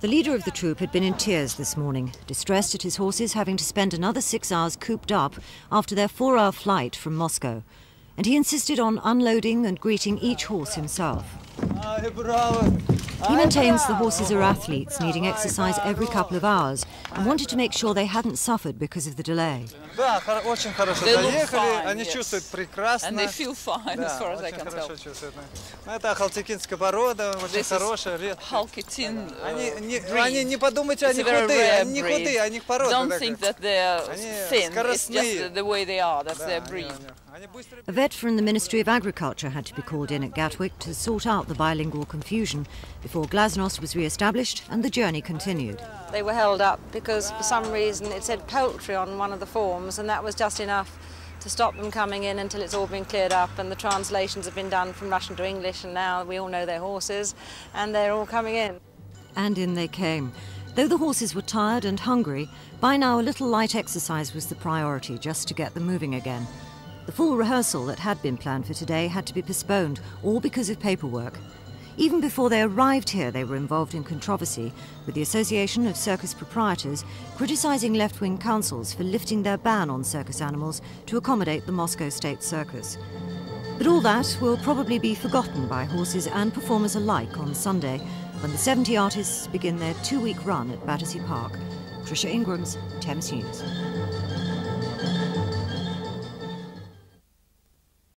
The leader of the troupe had been in tears this morning, distressed at his horses having to spend another six hours cooped up after their four hour flight from Moscow. And he insisted on unloading and greeting each horse himself. Ah, He maintains the horses are athletes needing exercise every couple of hours and wanted to make sure they hadn't suffered because of the delay. Да, хоро- очень хорошо They look доехали, fine, они yes. чувствуют прекрасно. And they feel fine, Да, as far as I очень can хорошо tell. чувствуют. Ну, это ахалтекинская порода, очень This is хорошая. ре- Halkitin uh, Они, не, breed. они не подумайте, It's они a very худые, rare они не breed. худые, они порода Don't такая. think that they're Они thin. It's скоростные. just the way they are. That's Да, their они- breed. они- они быстро A vet from the Ministry of Agriculture had to be called in at Gatwick to sort out the bilingual confusion before Glasnost was re established and the journey continued. They were held up because for some reason it said poultry on one of the forms, and that was just enough to stop them coming in until it's all been cleared up and the translations have been done from Russian to English, and now we all know their horses, and they're all coming in. And in they came. Though the horses were tired and hungry, by now a little light exercise was the priority just to get them moving again. The full rehearsal that had been planned for today had to be postponed, all because of paperwork. Even before they arrived here, they were involved in controversy, with the Association of Circus Proprietors criticising left wing councils for lifting their ban on circus animals to accommodate the Moscow State Circus. But all that will probably be forgotten by horses and performers alike on Sunday when the 70 artists begin their two week run at Battersea Park. Trisha Ingrams, Thames News.